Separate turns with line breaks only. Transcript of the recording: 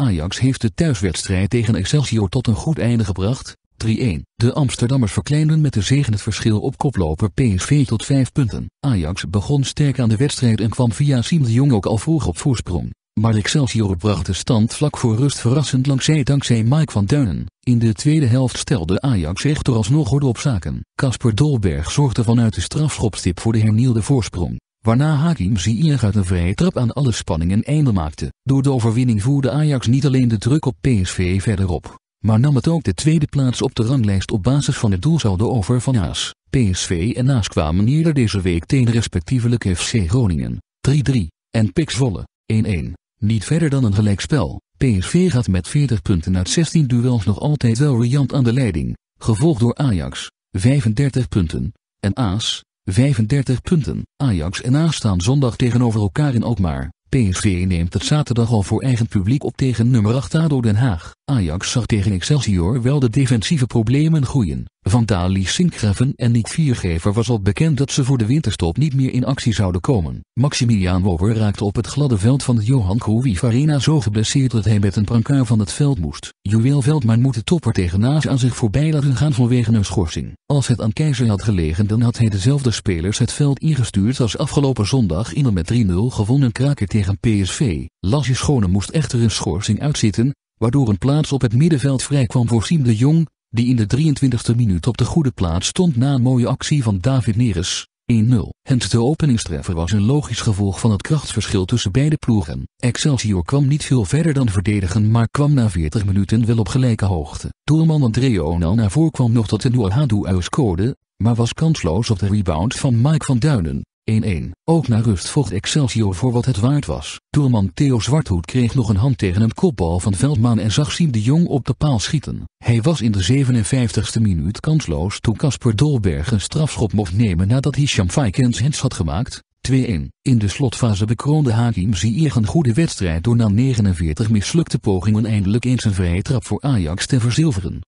Ajax heeft de thuiswedstrijd tegen Excelsior tot een goed einde gebracht, 3-1. De Amsterdammers verkleinden met de zegen het verschil op koploper PSV tot 5 punten. Ajax begon sterk aan de wedstrijd en kwam via Siem de Jong ook al vroeg op voorsprong. Maar Excelsior bracht de stand vlak voor rust verrassend langzij dankzij Mike van Duinen. In de tweede helft stelde Ajax echter alsnog orde op zaken. Casper Dolberg zorgde vanuit de strafschopstip voor de hernielde voorsprong. Waarna Hakim Ziyech uit een vrije trap aan alle spanning een einde maakte. Door de overwinning voerde Ajax niet alleen de druk op PSV verder op, maar nam het ook de tweede plaats op de ranglijst op basis van het doelsaldo over van Aas. PSV en Aas kwamen eerder deze week tegen respectievelijk FC Groningen 3-3 en Zwolle 1-1. Niet verder dan een gelijkspel. PSV gaat met 40 punten uit 16 duels nog altijd wel riant aan de leiding, gevolgd door Ajax 35 punten en Aas 35 punten. Ajax en AS staan zondag tegenover elkaar in Alkmaar. PSV neemt het zaterdag al voor eigen publiek op tegen nummer 8 ADO Den Haag. Ajax zag tegen Excelsior wel de defensieve problemen groeien. Van Dali Sinkgraven en Nick Viergever was al bekend dat ze voor de winterstop niet meer in actie zouden komen. Maximiliaan Wober raakte op het gladde veld van de Johan Cruijff Arena zo geblesseerd dat hij met een brancard van het veld moest. Joël Veldman moet de topper tegen Naas aan zich voorbij laten gaan vanwege een schorsing. Als het aan Keizer had gelegen dan had hij dezelfde spelers het veld ingestuurd als afgelopen zondag in een met 3-0 gewonnen kraker tegen PSV. Lasje Schone moest echter een schorsing uitzitten, waardoor een plaats op het middenveld vrij kwam voor Siem de Jong, die in de 23e minuut op de goede plaats stond na een mooie actie van David Neres. 1-0. Het de openingstreffer was een logisch gevolg van het krachtsverschil tussen beide ploegen. Excelsior kwam niet veel verder dan verdedigen maar kwam na 40 minuten wel op gelijke hoogte. Doelman André Onal voor kwam nog tot de Nouahadou uitscoorde, maar was kansloos op de rebound van Mike van Duinen. 1-1. Ook na rust vocht Excelsior voor wat het waard was. Doelman Theo Zwarthoed kreeg nog een hand tegen een kopbal van Veldman en zag Siem de Jong op de paal schieten. Hij was in de 57ste minuut kansloos toen Casper Dolberg een strafschop mocht nemen nadat Hisham Faikens hens had gemaakt. 2-1. In de slotfase bekroonde Hakim Ziyech een goede wedstrijd door na 49 mislukte pogingen eindelijk eens een vrije trap voor Ajax te verzilveren.